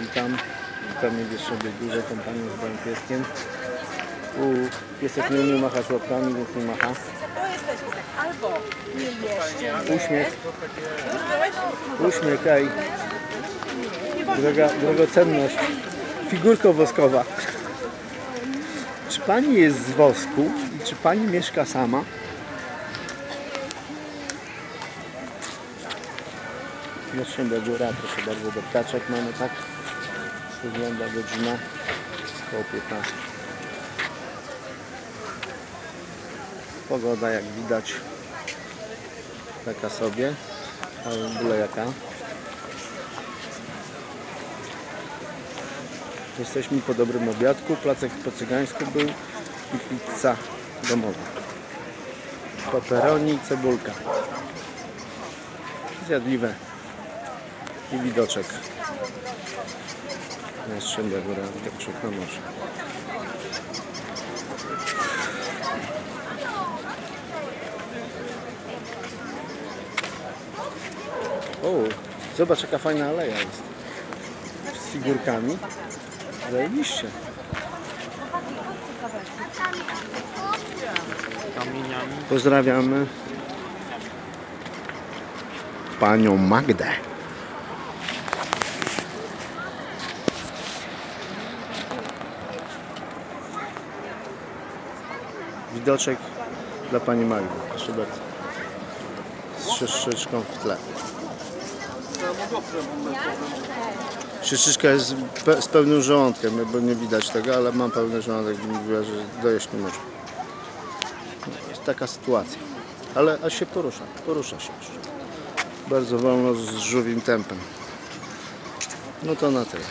witam. Witam jedzie sobie dużo kompanią z moim pieskiem. U, piesek nie umie machać łapkami, więc nie macha. Albo nie. Uśmiech. Uśmiech, ej. Droga, drogocenność. Figurko woskowa. Czy pani jest z wosku i czy pani mieszka sama? Jastrzębia góra, proszę bardzo, do ptaczek mamy, tak? Wygląda godzina około 15. Pogoda jak widać taka sobie, ale ogóle jaka. Jesteśmy po dobrym obiadku, placek po cygańsku był i pizza domowa. Peperoni i cebulka. Zjadliwe. I widoczek. Jastrzębia góra, widoczek na morze. O, zobacz jaka fajna aleja jest. Z figurkami. Zajebiście. Pozdrawiamy panią Magdę. Widoczek dla pani Magdy. Proszę bardzo. Z szyszyczką w tle. Szyszyczka jest z pełnym żołądkiem, bo nie widać tego, ale mam pełny żołądek, bo mówiła, że dojeść nie może. Jest taka sytuacja. Ale aż się porusza, porusza się jeszcze. Bardzo wolno, z żółwim tempem. No to na tyle.